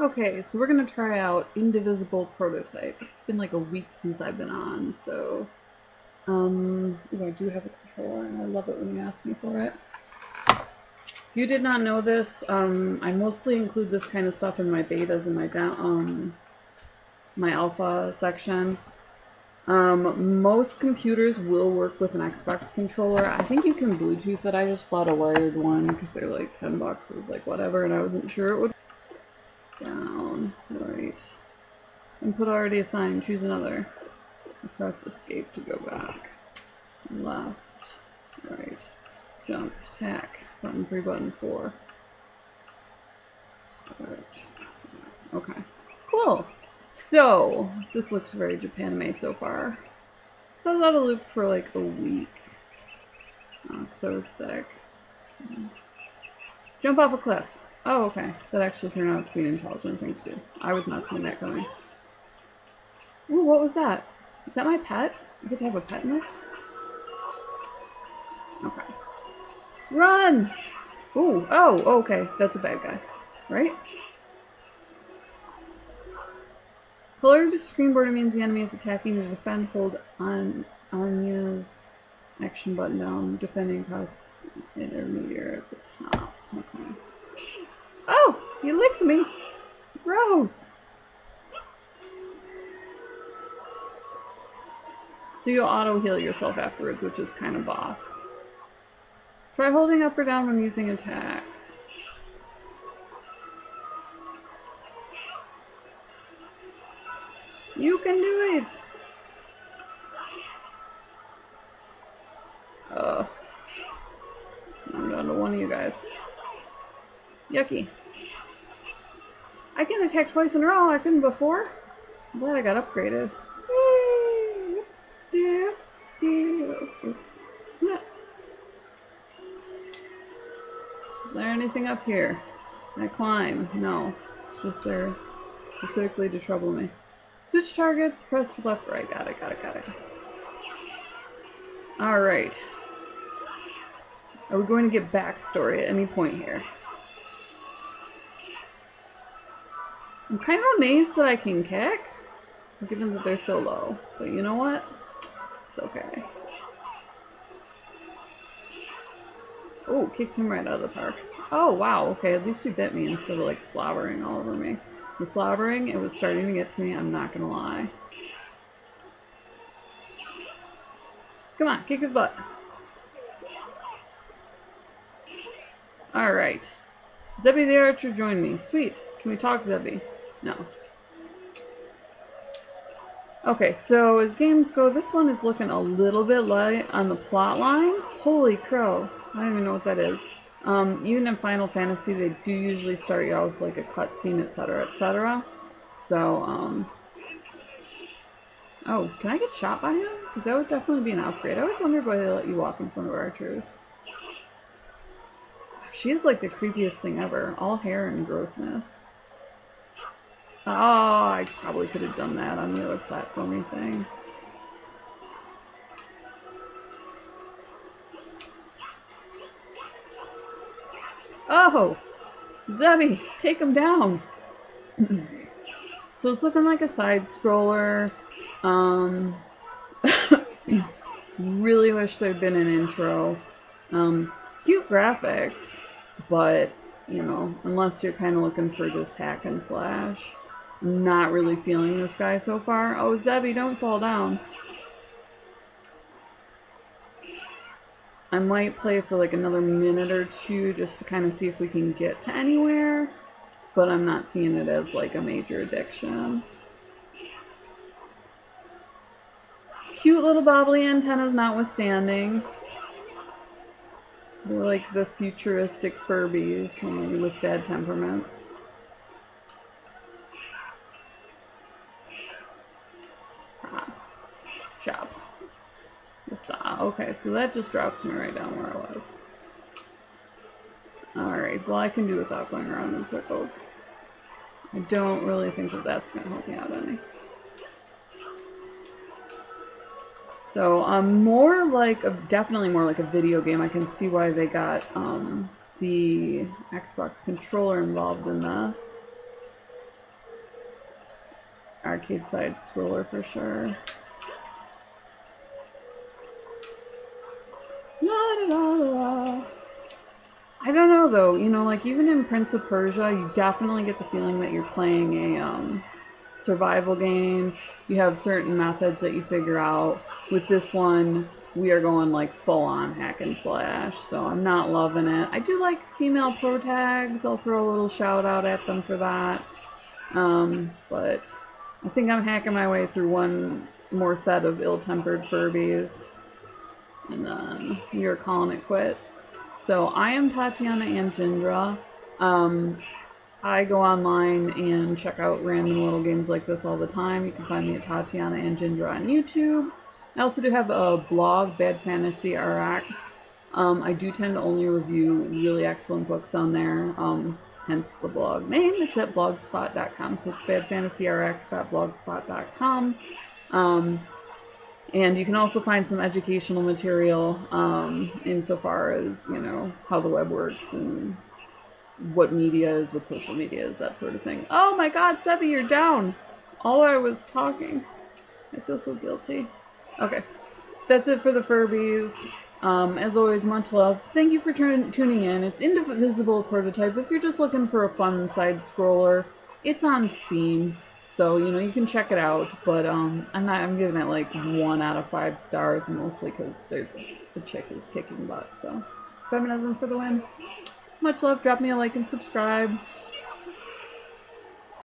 Okay, so we're gonna try out Indivisible Prototype. It's been like a week since I've been on, so um ooh, I do have a controller and I love it when you ask me for it. If you did not know this, um, I mostly include this kind of stuff in my betas and my down um my alpha section. Um, most computers will work with an Xbox controller. I think you can Bluetooth it. I just bought a wired one because they're like 10 bucks. It was like whatever, and I wasn't sure it would. Down. Right. Input already assigned. Choose another. Press escape to go back. Left. Right. Jump. Attack. Button 3, button 4. Start. Okay. Cool. So, this looks very Japanime so far. So I was out of loop for like a week. Was sick. So. Jump off a cliff. Oh, okay. That actually turned out to be an intelligent thing to do. I was not seeing that coming. Ooh, what was that? Is that my pet? I get to have a pet in this? Okay. Run! Ooh, oh, oh okay. That's a bad guy. Right? Colored screen border means the enemy is attacking to defend. Hold on Anya's action button down. Defending costs intermediate at the top. Okay. Oh! You licked me! Gross! So you'll auto heal yourself afterwards, which is kind of boss. Try holding up or down when using attacks. You can do it! Uh, I'm down to one of you guys. Yucky. I can attack twice in a row. I couldn't before. I'm glad I got upgraded. Is there anything up here? Can I climb? No. It's just there specifically to trouble me. Switch targets, press left, right. Got it, got it, got it. Alright. Are we going to get backstory at any point here? I'm kind of amazed that I can kick, given that they're so low. But you know what? It's okay. Oh, kicked him right out of the park. Oh, wow, okay, at least you bit me instead of, like, slobbering all over me. The slobbering, it was starting to get to me, I'm not gonna lie. Come on, kick his butt. Alright. Zebei the Archer joined me. Sweet. Can we talk, Zebei? No. Okay, so as games go, this one is looking a little bit light on the plot line. Holy crow. I don't even know what that is. Um, even in Final Fantasy, they do usually start you out with like a cutscene, etc., etc. So, um... Oh, can I get shot by him? Because that would definitely be an upgrade. I always wondered why they let you walk in front of archers. She is like the creepiest thing ever. All hair and grossness. Oh, I probably could have done that on the other platformy thing. Oh! Zebei, take him down! so it's looking like a side scroller. Um, really wish there'd been an intro. Um, cute graphics, but, you know, unless you're kind of looking for just hack and slash. Not really feeling this guy so far. Oh, Zebei, don't fall down. I might play for like another minute or two just to kind of see if we can get to anywhere, but I'm not seeing it as like a major addiction. Cute little bobbly antennas notwithstanding. They're like the futuristic Furbies, with bad temperaments. Okay, so that just drops me right down where I was. Alright, well I can do without going around in circles. I don't really think that that's going to help me out any. So, I'm um, more like, a, definitely more like a video game. I can see why they got, um, the Xbox controller involved in this. arcade side scroller for sure. I don't know though, you know, like even in Prince of Persia, you definitely get the feeling that you're playing a um, survival game. You have certain methods that you figure out. With this one, we are going like full on hack and slash, so I'm not loving it. I do like female pro tags, I'll throw a little shout out at them for that. Um, but I think I'm hacking my way through one more set of ill tempered Furbies. And then are calling it quits. So I am Tatiana Anne Jindra. Um, I go online and check out random little games like this all the time. You can find me at Tatiana Anne Jindra on YouTube. I also do have a blog, Bad Fantasy RX. Um, I do tend to only review really excellent books on there, um, hence the blog name. It's at blogspot.com, so it's badfantasyrx.blogspot.com. Um, and you can also find some educational material um, insofar as, you know, how the web works and what media is, what social media is, that sort of thing. Oh my god, Zebei, you're down! All I was talking. I feel so guilty. Okay. That's it for the Furbies. Um, as always, much love. Thank you for tuning in. It's Indivisible Prototype. If you're just looking for a fun side scroller, it's on Steam. So, you know, you can check it out. But um, I'm, not, I'm giving it like one out of five stars, mostly because the chick is kicking butt. So, feminism for the win. Much love. Drop me a like and subscribe.